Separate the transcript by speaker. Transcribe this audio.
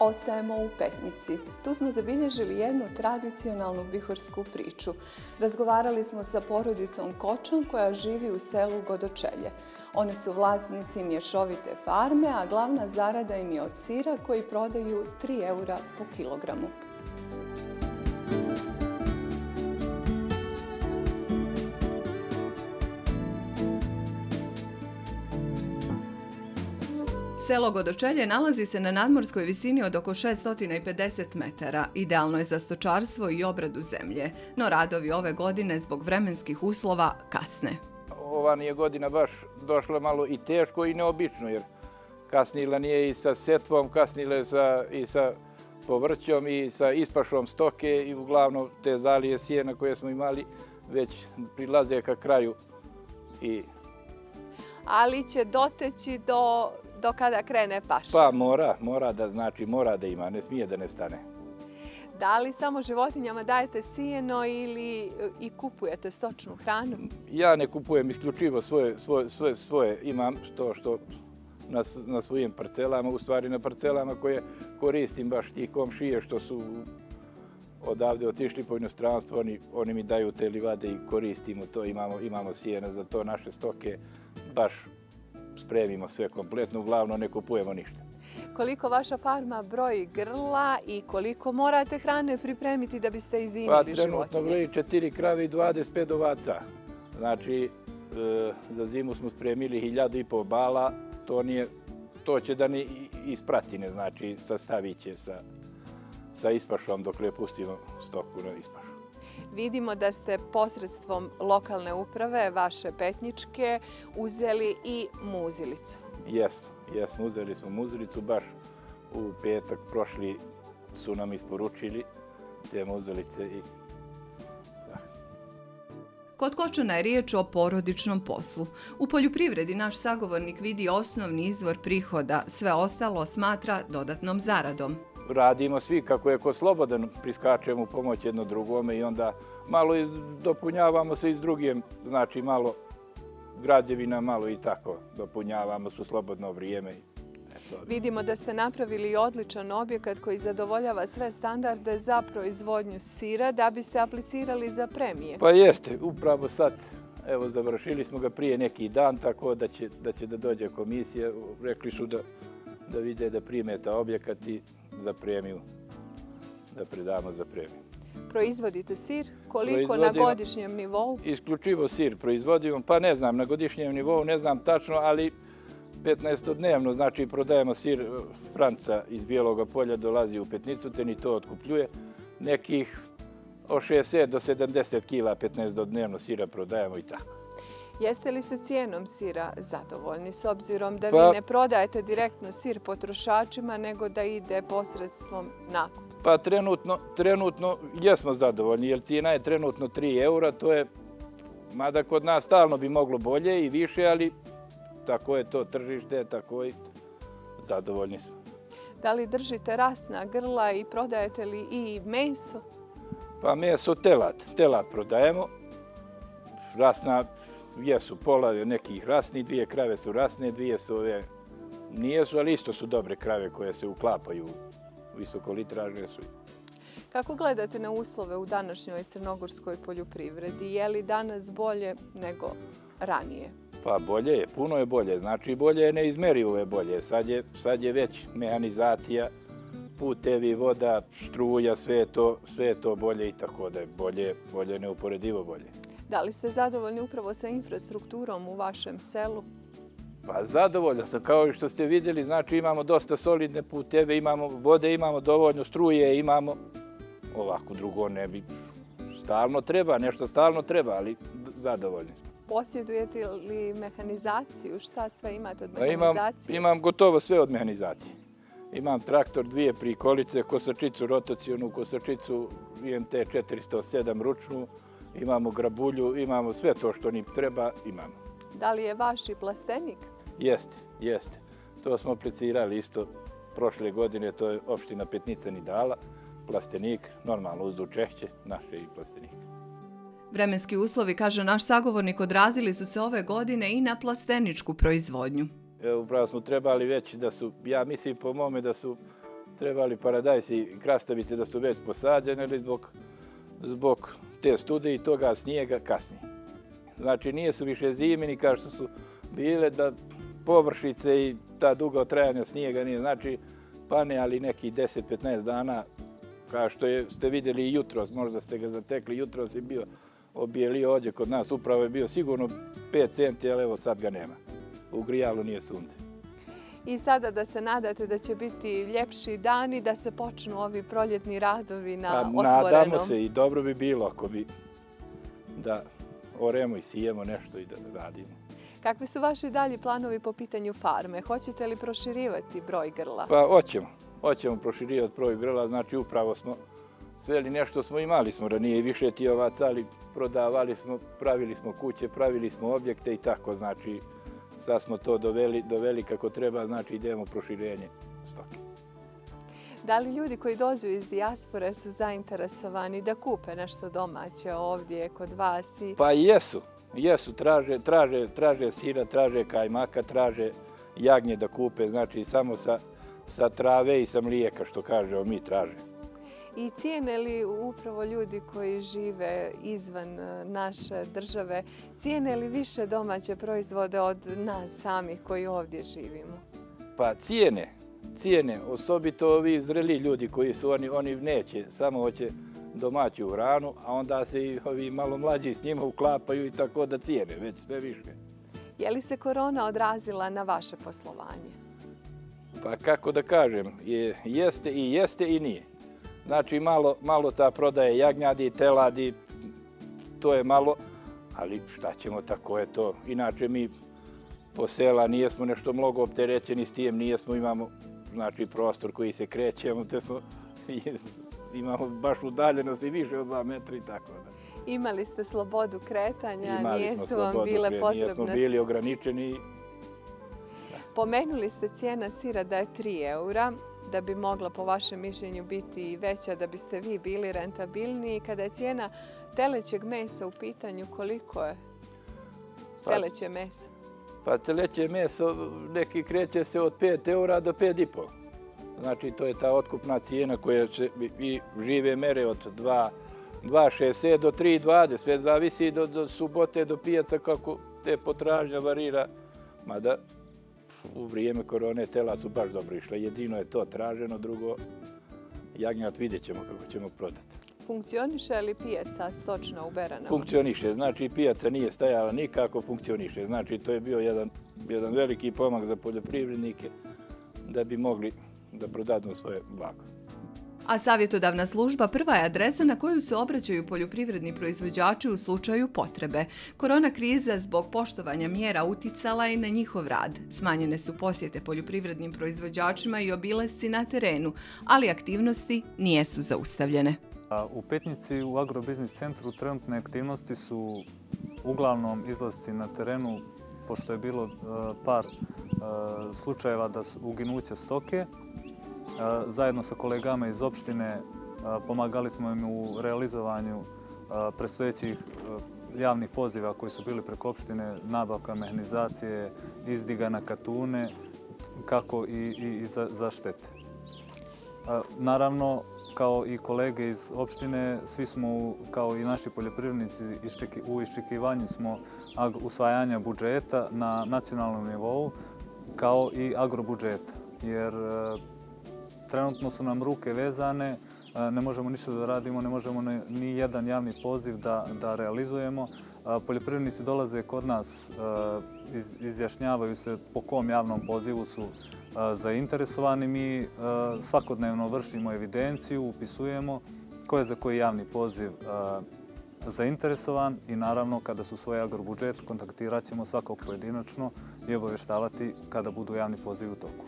Speaker 1: Ostajemo u Petnici. Tu smo zabilježili jednu tradicionalnu bihorsku priču. Razgovarali smo sa porodicom Kočan koja živi u selu Godočelje. Oni su vlasnici mješovite farme, a glavna zarada im je od sira koji prodaju 3 eura po kilogramu. Selo Godočelje nalazi se na nadmorskoj visini od oko 650 metara. Idealno je za stočarstvo i obradu zemlje, no radovi ove godine zbog vremenskih uslova kasne.
Speaker 2: Ova nije godina baš došla malo i teško i neobično, jer kasnila nije i sa setvom, kasnila je i sa povrćom i sa ispašom stoke i uglavnom te zalije sjena koje smo imali već prilaze ka kraju.
Speaker 1: Ali će doteći do do kada krene paša?
Speaker 2: Pa mora, mora da znači, mora da ima, ne smije da ne stane.
Speaker 1: Da li samo životinjama dajete sijeno ili e, i kupujete stočnu hranu?
Speaker 2: Ja ne kupujem isključivo svoje, svoje, svoje, svoje imam to što na, na svojim parcelama, u stvari na parcelama koje koristim baš ti komšije što su odavde otišli po inostranstvu, oni, oni mi daju te livade i koristimo to, imamo, imamo sijena za to naše stoke, baš spremimo sve kompletno, uglavno ne kupujemo ništa.
Speaker 1: Koliko vaša farma broji grla i koliko morate hrane pripremiti da biste izimili
Speaker 2: životinje? Pa trenutno broji četiri krave i 25 ovaca. Znači, e, za zimu smo spremili hiljadu i pol bala, to, nije, to će da ne ispratine, znači sastavit će sa, sa ispašom dok ne pustimo stoku na ispašu
Speaker 1: vidimo da ste posredstvom lokalne uprave, vaše petničke, uzeli i muzilicu.
Speaker 2: Jesmo, jesmo, uzeli smo muzilicu, baš u petak prošli su nam isporučili te muzilice i
Speaker 1: Kod Kočana je riječ o porodičnom poslu. U poljoprivredi naš sagovornik vidi osnovni izvor prihoda, sve ostalo smatra dodatnom zaradom
Speaker 2: radimo svi kako je ko slobodan, priskačemo u pomoć jedno drugome i onda malo dopunjavamo se i s drugim, znači malo građevina, malo i tako dopunjavamo su slobodno vrijeme.
Speaker 1: Vidimo da ste napravili odličan objekat koji zadovoljava sve standarde za proizvodnju sira da biste aplicirali za premije.
Speaker 2: Pa jeste, upravo sad, evo, završili smo ga prije neki dan, tako da će da, će da dođe komisija. Rekli su da, da vide da primeta objekat i za premiju, da predamo za premiju.
Speaker 1: Proizvodite sir? Koliko na godišnjem nivou?
Speaker 2: Isključivo sir proizvodimo, pa ne znam, na godišnjem nivou ne znam tačno, ali 15-dnevno, znači prodajemo sir eh, Franca iz Bijelog polja, dolazi u Petnicu, te ni to otkupljuje. Nekih od 60 do 70 kila 15-dnevno sira prodajemo i tako.
Speaker 1: Jeste li se cijenom sira zadovoljni s obzirom da vi pa- ne prodajete direktno sir potrošačima, nego da ide posredstvom nakupca?
Speaker 2: Pa trenutno, trenutno jesmo zadovoljni, jer cijena je trenutno 3 eura, to je, mada kod nas stalno bi moglo bolje i više, ali tako je to tržište, tako i zadovoljni smo.
Speaker 1: Da li držite rasna grla i prodajete li i meso?
Speaker 2: Pa meso telat, telat prodajemo. Rasna jesu pola nekih rasni, dvije krave su rasne, dvije su ove nije su, ali isto su dobre krave koje se uklapaju visokolitražne su.
Speaker 1: Kako gledate na uslove u današnjoj crnogorskoj poljoprivredi? Je li danas bolje nego ranije?
Speaker 2: Pa bolje je, puno je bolje. Znači bolje je neizmerivo je bolje. Sad je, sad je već mehanizacija, putevi, voda, struja, sve to, sve to bolje i tako da je bolje, bolje neuporedivo bolje.
Speaker 1: Da li ste zadovoljni upravo sa infrastrukturom u vašem selu?
Speaker 2: Pa zadovoljno sam, kao što ste vidjeli, znači imamo dosta solidne puteve, imamo vode, imamo dovoljno struje, imamo ovako drugo ne bi. Stalno treba, nešto stalno treba, ali zadovoljni smo.
Speaker 1: Posjedujete li mehanizaciju? Šta sve imate od mehanizacije?
Speaker 2: Imam, imam gotovo sve od mehanizacije. Imam traktor, dvije prikolice, kosačicu rotacijonu, kosačicu IMT 407 ručnu, imamo grabulju, imamo sve to što ni treba, imamo.
Speaker 1: Da li je vaš i plastenik?
Speaker 2: Jeste, jeste. To smo aplicirali isto prošle godine, to je opština Petnica ni dala, plastenik, normalno uzdu češće, naše i plastenik.
Speaker 1: Vremenski uslovi, kaže naš sagovornik, odrazili su se ove godine i na plasteničku proizvodnju.
Speaker 2: Upravo smo trebali već da su, ja mislim po mome da su trebali paradajsi i krastavice da su već posađene ili zbog, zbog te studije i toga snijega kasnije. Znači nije su više zime ni kao što su bile da površice i ta dugo trajanja snijega nije. Znači pane ali neki 10-15 dana kao što je, ste vidjeli jutros, možda ste ga zatekli, jutros je bio obijelio ovdje kod nas, upravo je bio sigurno 5 centi, ali evo sad ga nema. U grijalu nije sunce.
Speaker 1: I sada da se nadate da će biti ljepši dan i da se počnu ovi proljetni radovi na pa, otvorenom.
Speaker 2: Nadamo se i dobro bi bilo ako bi da oremo i sijemo nešto i da radimo.
Speaker 1: Kakvi su vaši dalji planovi po pitanju farme? Hoćete li proširivati broj grla?
Speaker 2: Pa hoćemo. Hoćemo proširivati broj grla, znači upravo smo sveli nešto smo imali smo ranije više tijovaca, ali prodavali smo, pravili smo kuće, pravili smo objekte i tako, znači sad smo to doveli, doveli kako treba, znači idemo proširenje stoke.
Speaker 1: Da li ljudi koji dođu iz dijaspore su zainteresovani da kupe nešto domaće ovdje kod vas? I...
Speaker 2: Pa jesu, jesu, traže, traže, traže sira, traže kajmaka, traže jagnje da kupe, znači samo sa, sa trave i sa mlijeka, što kažemo, mi tražemo.
Speaker 1: I cijene li upravo ljudi koji žive izvan e, naše države, cijene li više domaće proizvode od nas samih koji ovdje živimo?
Speaker 2: Pa cijene, cijene, osobito ovi zreli ljudi koji su, oni, oni neće, samo hoće domaću hranu, a onda se i ovi malo mlađi s njima uklapaju i tako da cijene, već sve više.
Speaker 1: Je li se korona odrazila na vaše poslovanje?
Speaker 2: Pa kako da kažem, je, jeste i jeste i nije. Znači, malo, malo ta prodaje jagnjadi, teladi, to je malo, ali šta ćemo, tako je to. Inače, mi po sela nijesmo nešto mnogo opterećeni s tijem, nijesmo, imamo znači, prostor koji se krećemo, te smo, imamo baš udaljenost i više od dva metra i tako da.
Speaker 1: Imali ste slobodu kretanja, Imali nijesu vam bile potrebne.
Speaker 2: Nijesmo bili ograničeni.
Speaker 1: Pomenuli ste cijena sira da je 3 eura da bi mogla po vašem mišljenju biti veća, da biste vi bili rentabilniji. Kada je cijena telećeg mesa u pitanju, koliko je pa- teleće meso?
Speaker 2: Pa teleće meso neki kreće se od 5 eura do 5,5. Znači, to je ta otkupna cijena koja se i žive mere od 2,60 do 3,20. Sve zavisi do, do subote, do pijaca kako te potražnja varira. Mada u vrijeme korone tela su baš dobro išle. Jedino je to traženo, drugo jagnjat vidjet ćemo kako ćemo prodati.
Speaker 1: Funkcioniše li pijaca stočna u Beranama?
Speaker 2: Funkcioniše, znači pijaca nije stajala nikako, funkcioniše. Znači to je bio jedan, jedan veliki pomak za poljoprivrednike da bi mogli da prodadnu svoje blago.
Speaker 1: A savjetodavna služba prva je adresa na koju se obraćaju poljoprivredni proizvođači u slučaju potrebe. Korona kriza zbog poštovanja mjera uticala je na njihov rad. Smanjene su posjete poljoprivrednim proizvođačima i obilasci na terenu, ali aktivnosti nijesu zaustavljene.
Speaker 3: U Petnici u Agrobiznis centru trenutne aktivnosti su uglavnom izlazci na terenu, pošto je bilo e, par e, slučajeva da su uginuće stoke, Zajedno sa kolegama iz opštine pomagali smo im u realizovanju predstojećih javnih poziva koji su bili preko opštine, nabavka mehanizacije, izdiga na katune, kako i za štete. Naravno, kao i kolege iz opštine, svi smo, kao i naši poljoprivrednici, u iščekivanju smo usvajanja budžeta na nacionalnom nivou, kao i agrobudžeta. Jer trenutno su nam ruke vezane, e, ne možemo ništa da radimo, ne možemo ni jedan javni poziv da realizujemo. E, poljoprivrednici dolaze kod nas, e, izjašnjavaju se po kom javnom pozivu su zainteresovani. Mi svakodnevno vršimo evidenciju, upisujemo ko je za koji javni poziv zainteresovan i naravno kada su svoj agrobudžet kontaktirat ćemo svakog pojedinačno i obaveštavati kada budu javni pozivi u toku.